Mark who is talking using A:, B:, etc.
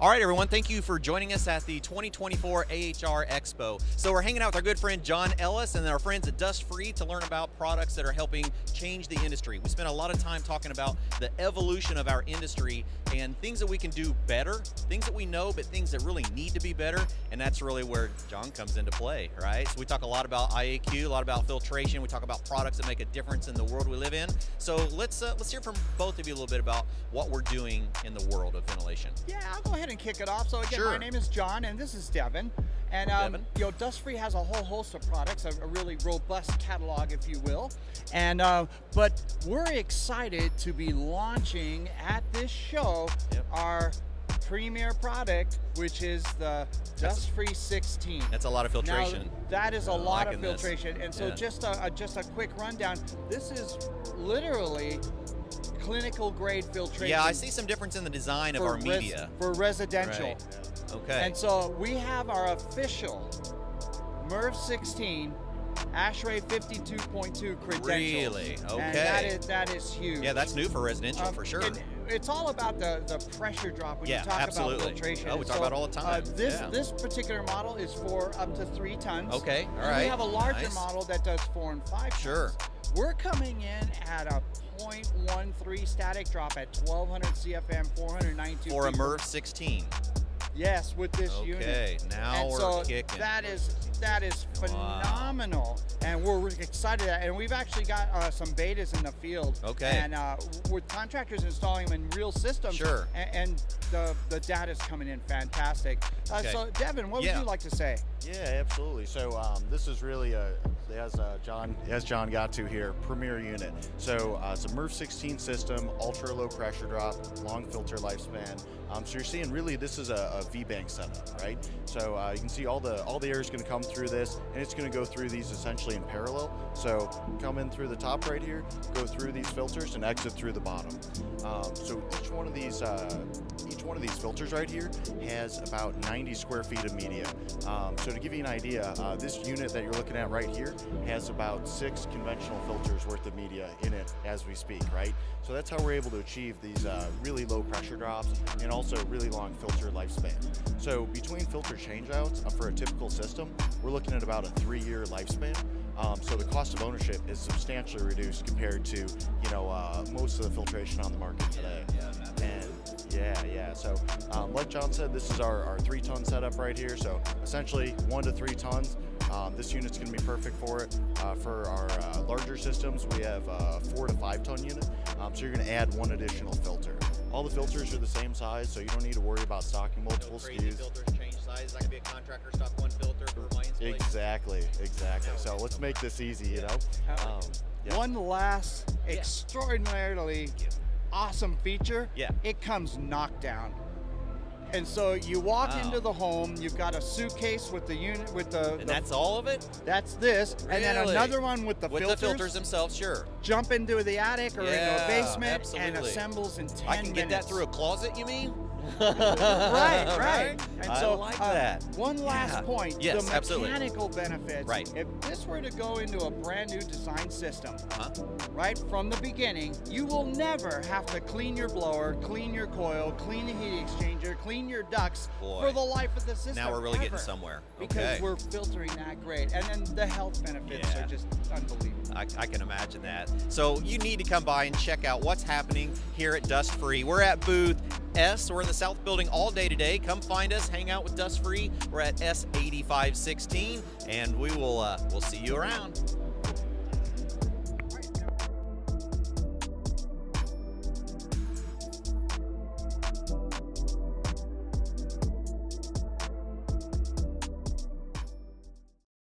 A: All right, everyone, thank you for joining us at the 2024 AHR Expo. So we're hanging out with our good friend John Ellis and our friends at Dust Free to learn about products that are helping change the industry. We spent a lot of time talking about the evolution of our industry and things that we can do better, things that we know, but things that really need to be better, and that's really where John comes into play, right? So we talk a lot about IAQ, a lot about filtration, we talk about products that make a difference in the world we live in. So let's uh, let's hear from both of you a little bit about what we're doing in the world of ventilation.
B: Yeah, I'll go ahead and kick it off. So again,
A: Sure.
B: my name is John, and this is Devin. And um,
A: Devin.
B: you know, Dust Free has a whole host of products, a, a really robust catalog, if you will. And uh, but we're excited to be launching at this show
A: Yep.
B: our premier product, which is the Dust Free 16.
A: That's a lot of filtration.
B: Now, that is a
A: I'm
B: lot of
A: liking this.
B: filtration, and so
A: Yeah.
B: just a, a just a quick rundown. This is literally clinical grade filtration.
A: yeah, I see some difference in the design of our
B: res-
A: media.
B: for residential.
A: Right. Okay.
B: And so we have our official MERV 16 ASHRAE 52.2 credentials.
A: Really? Okay.
B: is that is huge.
A: yeah, that's new for residential
B: Um,
A: for sure.
B: and it's all about the, the pressure drop when
A: Yeah,
B: you talk
A: absolutely.
B: about filtration.
A: Oh, we
B: And
A: talk about it all the time.
B: Uh, this
A: Yeah.
B: this particular model is for up to three tons.
A: Okay, all
B: And. We have a larger
A: Nice.
B: model that does four and five.
A: Sure.
B: Tons. We're coming in at a 0.13 static drop at 1200 CFM, 492
A: for a MERV 16.
B: Yes, with this unit.
A: Okay, now
B: and
A: we're
B: so
A: kicking.
B: that is that is phenomenal, and we're really excited. At, and we've actually got uh, some betas in the field.
A: Okay.
B: And uh, with contractors installing them in real systems.
A: Sure.
B: And, and the the is coming in fantastic. Uh,
A: Okay.
B: So Devin, what
A: Yeah.
B: would you like to say?
C: Yeah, absolutely. So um, this is really a, as uh, John as John got to here, premier unit. So uh, it's a MERV 16 system, ultra low pressure drop, long filter lifespan. Um, so you're seeing really this is a, a V-bank setup, right? So uh, you can see all the all the air is going to come through this, and it's going to go through these essentially in parallel. So come in through the top right here, go through these filters, and exit through the bottom. Um, so each one of these uh, each one of these filters right here has about 90 square feet of media. Um, so to give you an idea, uh, this unit that you're looking at right here has about six conventional filters worth of media in it as we speak, right? So that's how we're able to achieve these uh, really low pressure drops and also really long filter lifespan. So between filter changeouts uh, for a typical system, we're looking at about a three-year lifespan. Um, so the cost of ownership is substantially reduced compared to, you know, uh, most of the filtration on the market today. And yeah, yeah. So, um, like John said, this is our, our three ton setup right here. So, essentially, one to three tons. Um, this unit's going to be perfect for it. Uh, for our uh, larger systems, we have a four to five ton unit. Um, so, you're going to add one additional filter. All the filters are the same size, so you don't need to worry about stocking multiple SKUs.
A: filters change sizes. I could be a contractor, stock one filter for my installation.
C: Exactly, exactly. So, let's make this easy, you know? Um, yeah.
B: One last extraordinarily awesome feature.
A: Yeah.
B: It comes knocked down. And so you walk
A: Wow.
B: into the home, you've got a suitcase with the unit with the,
A: And
B: the
A: that's all of it?
B: That's this, and then another one with the
A: With
B: filters.
A: the filters themselves, sure.
B: Jump into the attic or into a basement and assembles in ten
A: I can get that through a closet, you mean?
B: Right, right. And
A: I
B: so,
A: like
B: uh,
A: that.
B: One last
A: Yeah.
B: point:
A: Yes,
B: the
A: absolutely.
B: mechanical benefits.
A: Right.
B: If this were to go into a brand new design system,
A: Huh?
B: right from the beginning, you will never have to clean your blower, clean your coil, clean the heat exchanger, clean your ducts
A: Boy.
B: for the life of the system.
A: Now we're really getting
B: ever.
A: somewhere.
B: Because we're filtering that great, and then the health benefits
A: Yeah.
B: are just unbelievable.
A: I, I can imagine that. So you need to come by and check out what's happening here at Dust Free. We're at booth S. We're in the South Building all day today. Come find us, hang out with Dust Free. We're at S8516, and we will uh, we'll see you around.